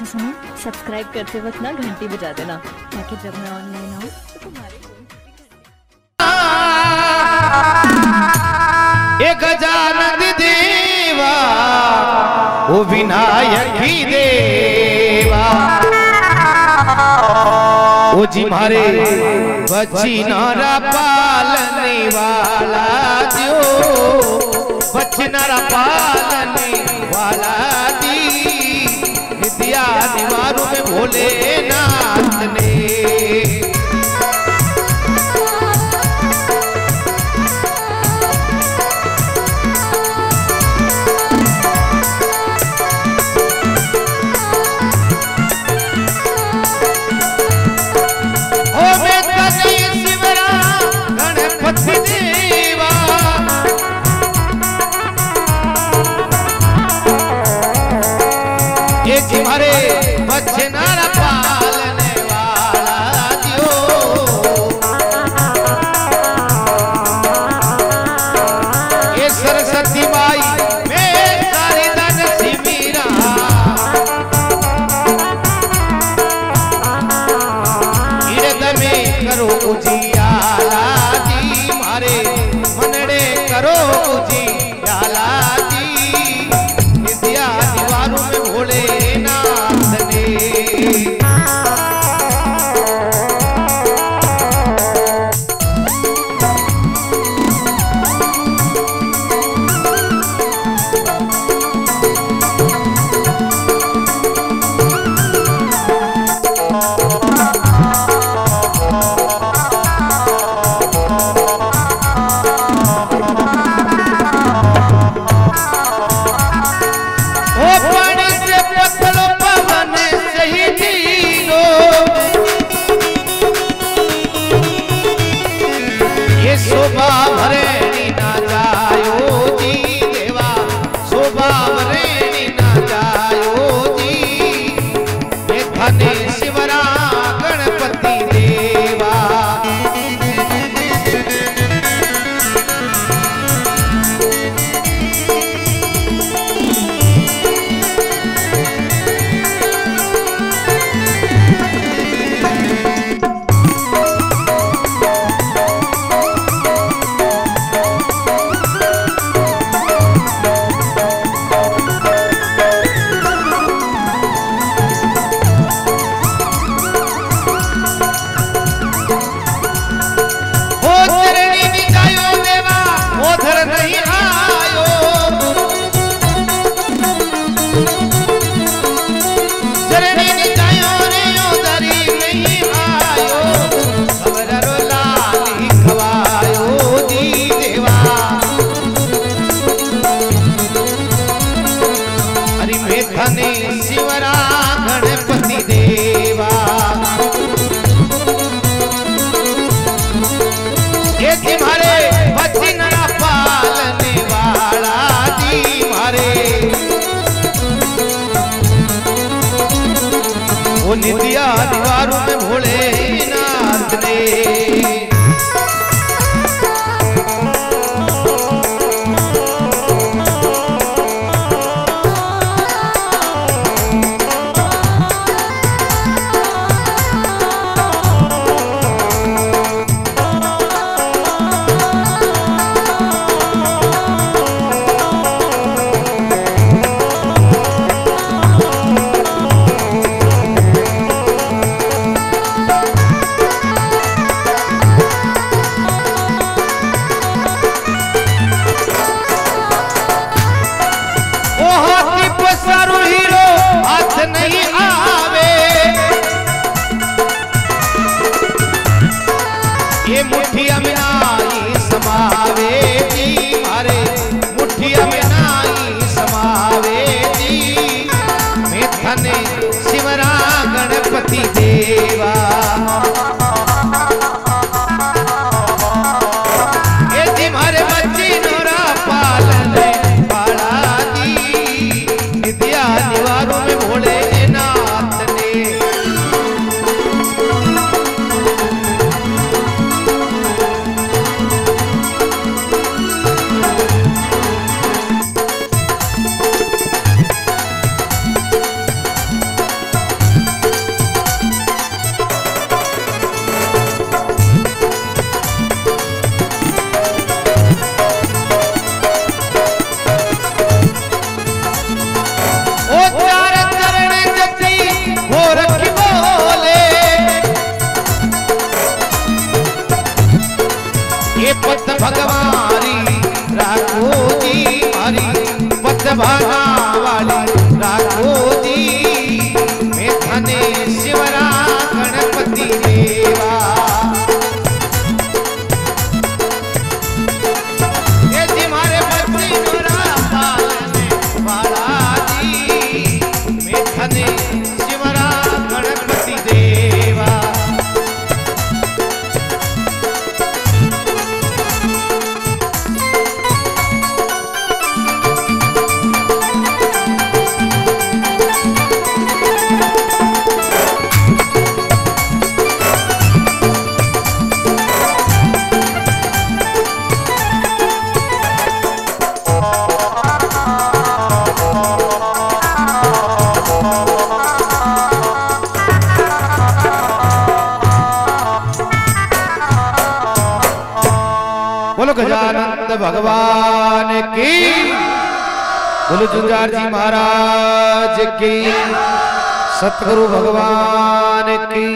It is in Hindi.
अच्छा सुनो सब्सक्राइब करते वक्त ना घंटी बजा देना, ताकि जब मैं ऑनलाइन आऊँ तो एक जानत देवा वो विनायक की देवा। ओ जी मारे बच्ची नारा पालने वाला जो बच्ची नारा पाल morena. Honey. ओ नित्या दीवारों में भोलेनाथ ने ये पत भगवारी राखो जी हरी पत भगवान। नाथ भगवान की। बोलो जुजार जी महाराज की। सतगुरु भगवान की।